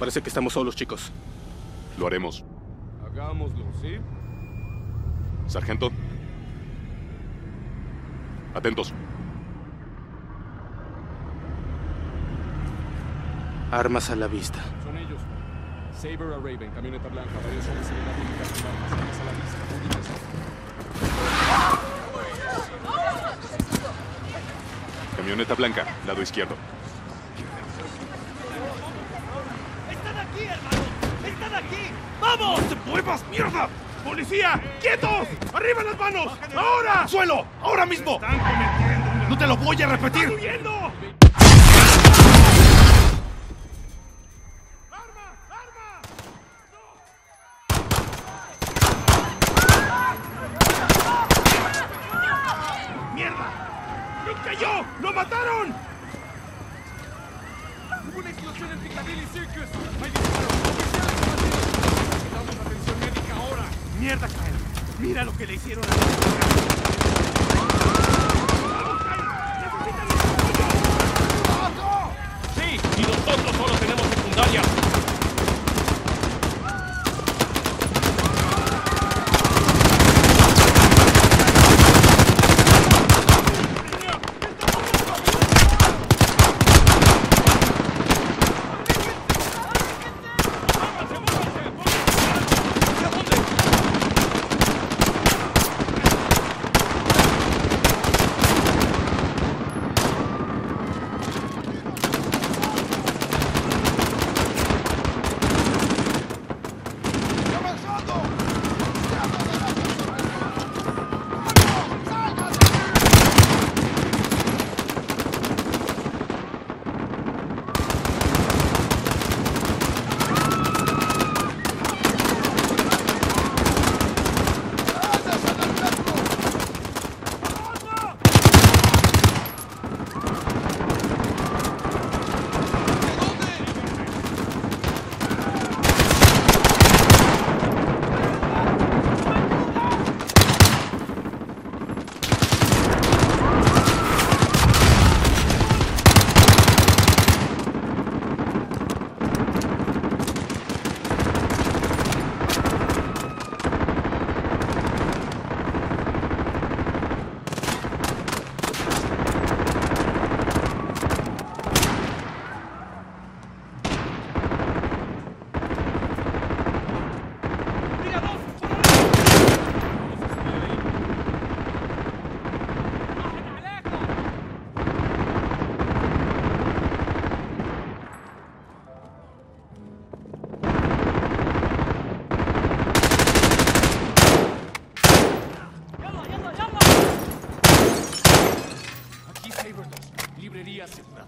Parece que estamos solos, chicos. Lo haremos. Hagámoslo, ¿sí? Sargento. Atentos. Armas a la vista. Son ellos. Saber a Raven, camioneta blanca, varios hombres en la militar con armas, armas a la vista. Ubíquense. Camioneta blanca, lado izquierdo. Aquí! ¡Vamos! ¡No te muevas, mierda! ¡Policía! ¡Quietos! ¡Arriba las manos! ¡Ahora! ¡Suelo! ¡Ahora mismo! ¡Están cometiendo ¡No te lo voy a repetir! ¡Están huyendo! ¡Mierda! ¡Nick cayó! ¡Lo mataron! Hubo una explosión en Piccadilly Circus. Hay disparos. ¡Mierda, Kyle! ¡Mira lo que le hicieron a la Saber 2. Librería asegurada.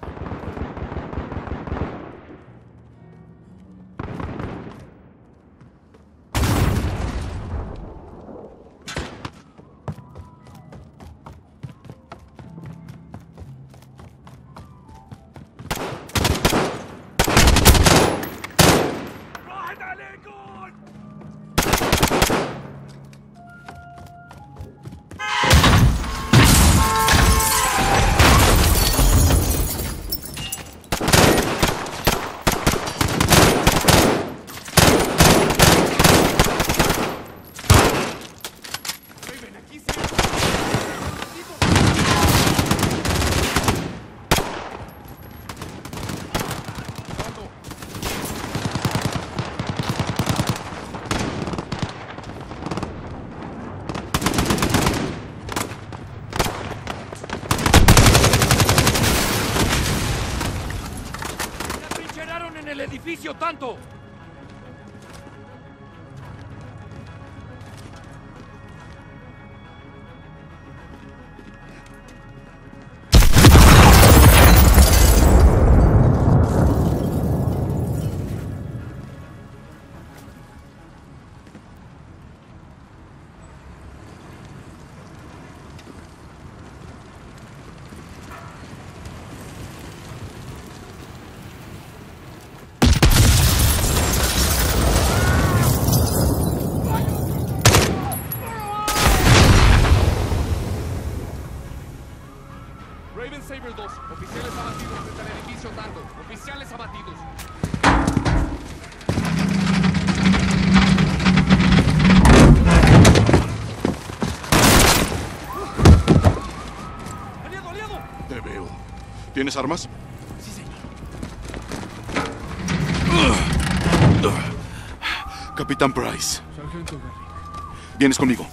En el edificio tanto! Raven Saber 2, oficiales abatidos frente al edificio Tango. Oficiales abatidos. ¡Aliado, aliado! Te veo. ¿Tienes armas? Sí, señor. Capitán Price. Sargento Garrick. Vienes conmigo.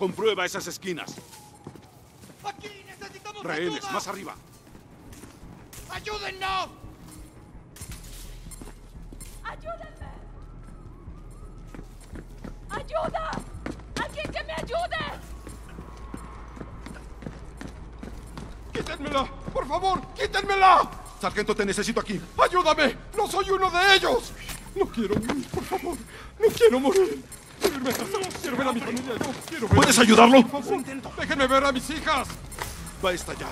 Comprueba esas esquinas. ¡Aquí! ¡Necesitamos Rehenes, ayuda! más arriba. ¡Ayúdennos! ¡Ayúdenme! ¡Ayuda! ¡Alguien que me ayude! ¡Quítenmela! ¡Por favor! ¡Quítenmela! Sargento, te necesito aquí. ¡Ayúdame! ¡No soy uno de ellos! No quiero morir, por favor. No quiero morir. Quiero irme a casa. Quiero ver a mi familia. No quiero ver ¿Puedes ayudarlo? Por favor, déjenme ver a mis hijas. Va a estallar.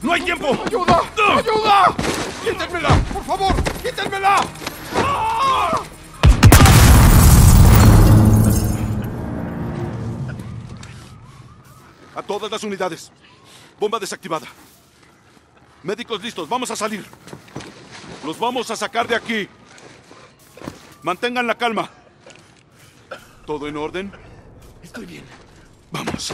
¡No hay tiempo! ¡Ayuda! ¡Ayuda! ¡Quítenmela! ¡Por favor! ¡Quítenmela! ¡Ah! A todas las unidades. Bomba desactivada. Médicos listos, vamos a salir. Los vamos a sacar de aquí. Mantengan la calma. ¿Todo en orden? Estoy bien. Vamos.